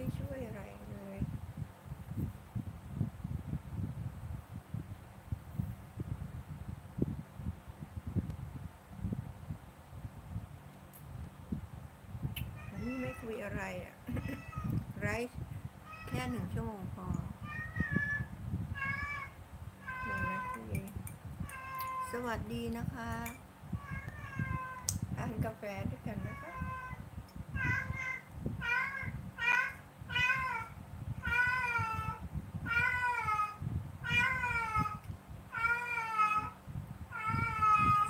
ได้ช่วยอะไรเลยวันนี้ไม่คุยอะไรอะไรแค่หนึ่งชั่วโมงพอหนึ่งนาทีสวัสดีนะคะทานกาแฟด้วยกันนะคะ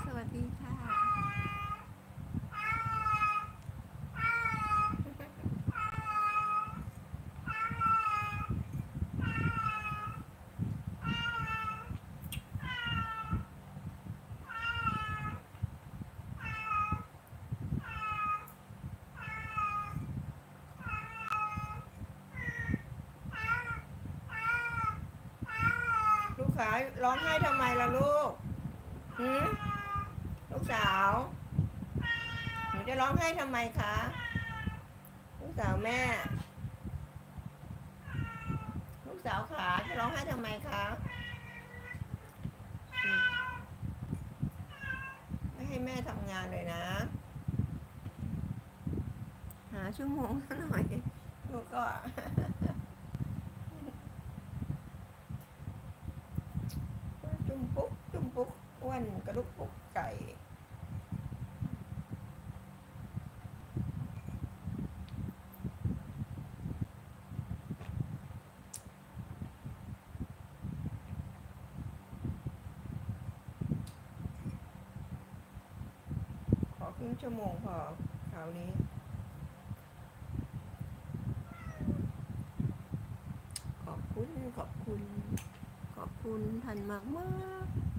สวัสดีค่ะ ลูกสาร้องไห้ทำไมล่ะลูกหืมลูกสาวหนูจะร้องไห้ทำไมคะลูกสาวแม่ ลูกสาวขาจะร้องไห้ทำไมคะไม่ให้แม่ทำงานเลยนะ หาชั่วโมงหน่อยลูกก็ จุ่มปุ๊กจุ่มปุ๊ กอ้วนกระดุกปุกไก่ ขอครึ่งชั่วโมงพอคราวนี้ขอบคุณ ขอบคุณ ขอบคุณท่านมากมาก